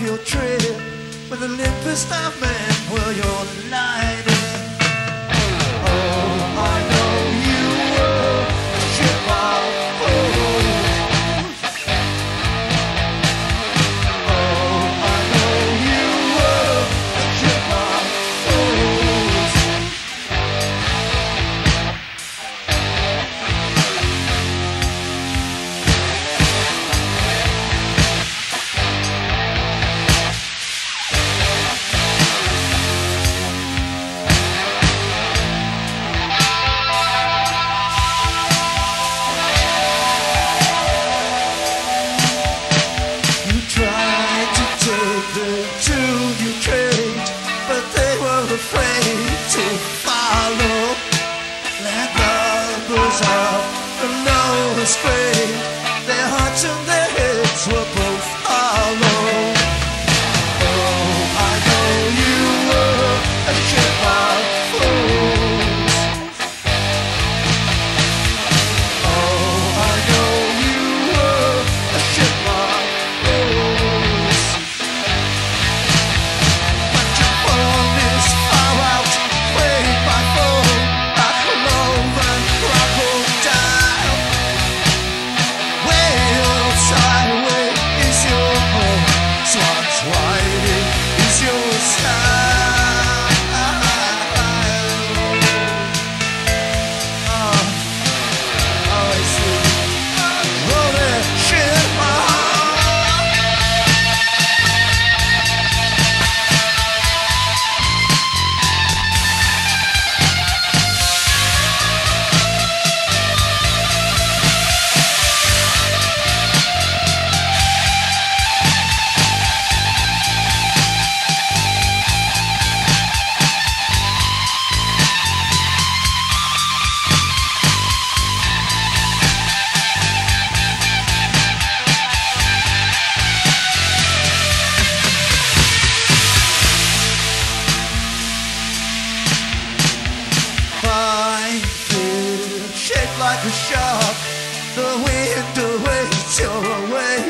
of your trip with the limpest of men were your night. were astray. Their hearts and their heads were broken. like a shark. The wind awaits your away.